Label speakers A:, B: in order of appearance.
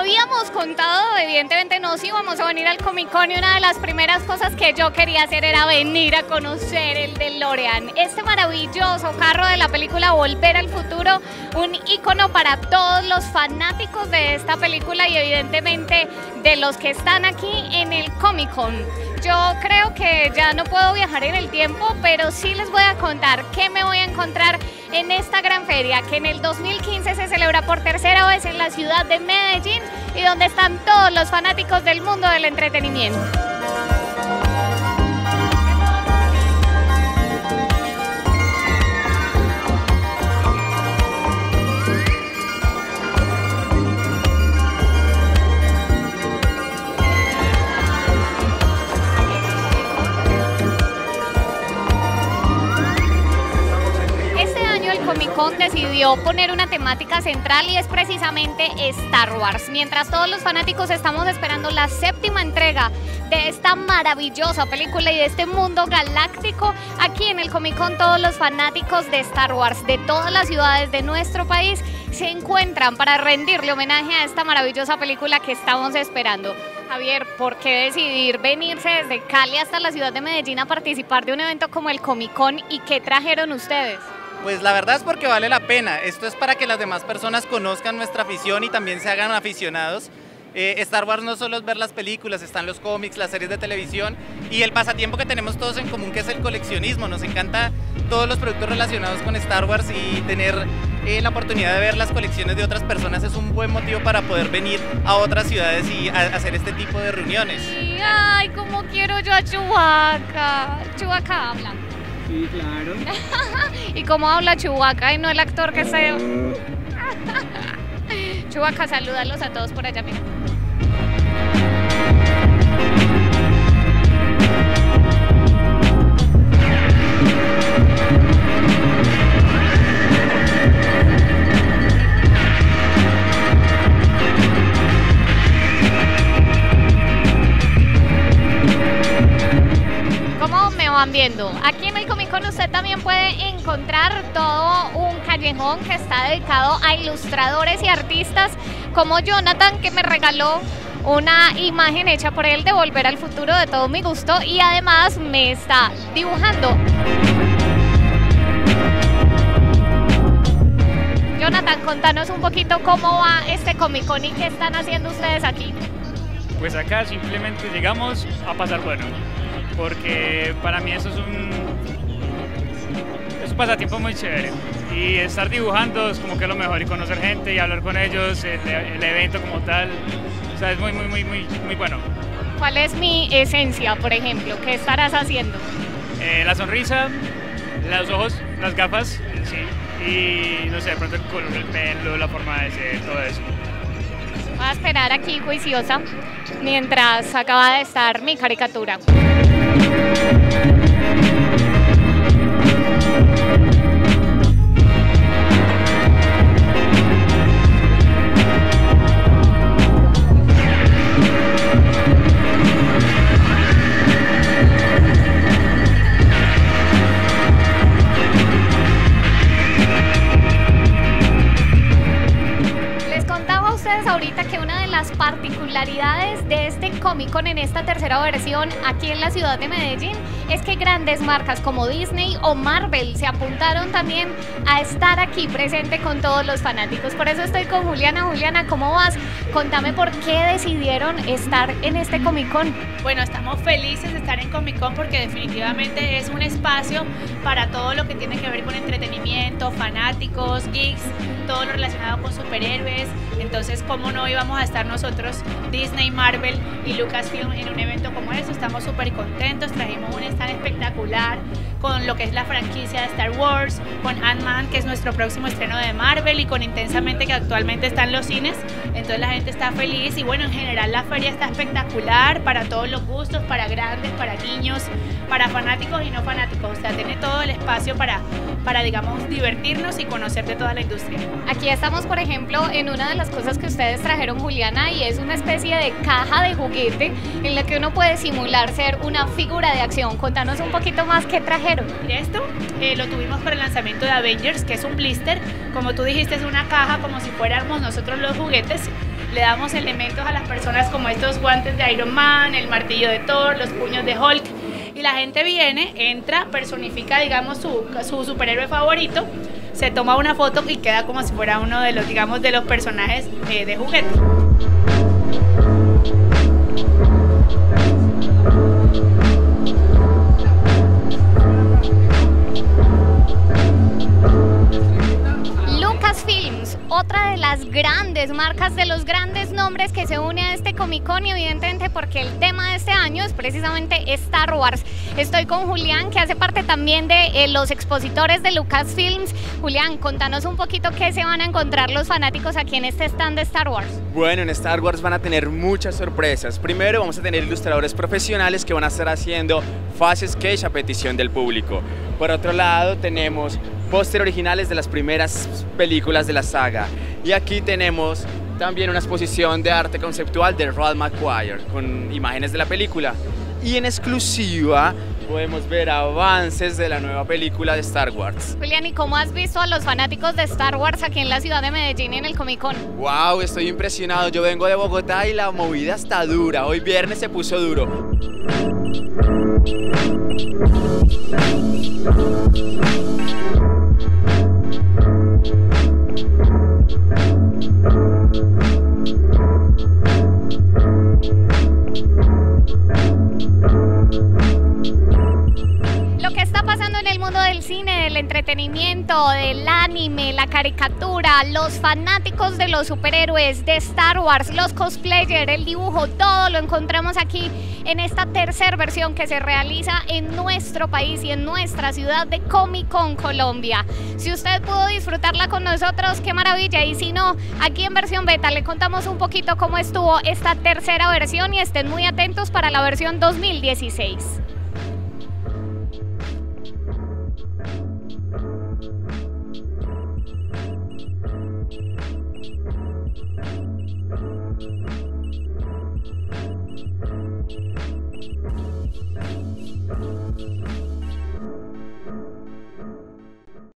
A: habíamos contado, evidentemente nos íbamos a venir al Comic Con y una de las primeras cosas que yo quería hacer era venir a conocer el DeLorean. Este maravilloso carro de la película Volver al Futuro, un icono para todos los fanáticos de esta película y evidentemente de los que están aquí en el Comic Con. Yo creo que ya no puedo viajar en el tiempo, pero sí les voy a contar qué me voy a encontrar en esta gran feria que en el 2015 se celebra por tercera vez en la ciudad de Medellín y donde están todos los fanáticos del mundo del entretenimiento. Decidió poner una temática central y es precisamente Star Wars. Mientras todos los fanáticos estamos esperando la séptima entrega de esta maravillosa película y de este mundo galáctico, aquí en el Comic Con todos los fanáticos de Star Wars de todas las ciudades de nuestro país se encuentran para rendirle homenaje a esta maravillosa película que estamos esperando. Javier, ¿por qué decidir venirse desde Cali hasta la ciudad de Medellín a participar de un evento como el Comic Con y qué trajeron ustedes?
B: Pues la verdad es porque vale la pena. Esto es para que las demás personas conozcan nuestra afición y también se hagan aficionados. Eh, Star Wars no solo es ver las películas, están los cómics, las series de televisión y el pasatiempo que tenemos todos en común que es el coleccionismo. Nos encanta todos los productos relacionados con Star Wars y tener eh, la oportunidad de ver las colecciones de otras personas es un buen motivo para poder venir a otras ciudades y hacer este tipo de reuniones.
A: Ay, cómo quiero yo a Chewbacca. Chewbacca habla.
C: Sí, claro.
A: ¿Y cómo habla Chubaca y no el actor que se... Chubaca, salúdalos a todos por allá, mira. ¿Cómo me van viendo? Aquí usted también puede encontrar todo un callejón que está dedicado a ilustradores y artistas como Jonathan que me regaló una imagen hecha por él de Volver al Futuro de todo mi gusto y además me está dibujando. Jonathan, contanos un poquito cómo va este Comic Con y qué están haciendo ustedes aquí.
D: Pues acá simplemente llegamos a pasar bueno porque para mí eso es un, pasatiempo muy chévere. Y estar dibujando es como que es lo mejor y conocer gente y hablar con ellos, el, evento como tal, o sea, es muy, muy, muy, muy, muy bueno.
A: ¿Cuál es mi esencia, por ejemplo? ¿Qué estarás haciendo?
D: Eh, la sonrisa, los ojos, las gafas, sí, y no sé, de pronto el color del pelo, la forma de ser, todo eso.
A: Voy a esperar aquí juiciosa mientras acaba de estar mi caricatura. Con en esta tercera versión aquí en la ciudad de Medellín es que grandes marcas como Disney o Marvel se apuntaron también a estar aquí presente con todos los fanáticos. Por eso estoy con Juliana. Juliana, ¿cómo vas? Contame por qué decidieron estar en este Comic Con.
E: Bueno, estamos felices de estar en Comic Con porque definitivamente es un espacio para todo lo que tiene que ver con entretenimiento, fanáticos, geeks, todo lo relacionado con superhéroes. Entonces, ¿cómo no íbamos a estar nosotros, Disney, Marvel y Lucasfilm en un evento como eso? Estamos súper contentos, trajimos un stand espectacular con lo que es la franquicia de Star Wars, con Ant-Man, que es nuestro próximo estreno de Marvel, y con Intensamente, que actualmente está en los cines. Entonces la gente está feliz y bueno, en general la feria está espectacular para todos los gustos, para grandes, para niños, para fanáticos y no fanáticos. O sea, tiene todo el espacio para, para digamos, divertirnos y conocer de toda la industria.
A: Aquí estamos, por ejemplo, en una de las cosas que ustedes trajeron, Juliana, y es una especie de caja de juguete en la que uno puede simular ser una figura de acción. Contanos un poquito más qué trajeron.
E: Esto, eh, lo tuvimos para el lanzamiento de Avengers, que es un blister. Como tú dijiste, es una caja como si fuéramos nosotros los juguetes. le damos elementos a las personas como estos guantes de Iron Man, el martillo de Thor, los puños de Hulk. Y la gente viene, entra, personifica, digamos, su, su superhéroe favorito, se toma una foto y queda como si fuera uno de los, digamos, de los personajes eh, de juguete.
A: Nombres que se une a este Comic Con y evidentemente porque el tema de este año es precisamente Star Wars. Estoy con Julián, que hace parte también de eh, los expositores de Lucasfilms. Julián, contanos un poquito qué se van a encontrar los fanáticos aquí en este stand de Star Wars.
C: Bueno, en Star Wars van a tener muchas sorpresas. Primero vamos a tener ilustradores profesionales que van a estar haciendo fast sketch a petición del público. Por otro lado tenemos póster originales de las primeras películas de la saga. Y aquí tenemos también una exposición de arte conceptual de Rod McQuire con imágenes de la película. Y en exclusiva podemos ver avances de la nueva película de Star Wars.
A: Julián, ¿y cómo has visto a los fanáticos de Star Wars aquí en la ciudad de Medellín en el Comic Con?
C: Wow, estoy impresionado. Yo vengo de Bogotá y la movida está dura. Hoy viernes se puso duro.
A: Thank you. Del anime, la caricatura, los fanáticos de los superhéroes, de Star Wars, los cosplayers, el dibujo, todo lo encontramos aquí en esta tercera versión que se realiza en nuestro país y en nuestra ciudad de Comic Con Colombia. Si usted pudo disfrutarla con nosotros, qué maravilla. Y si no, aquí en versión beta le contamos un poquito cómo estuvo esta tercera versión y estén muy atentos para la versión 2016.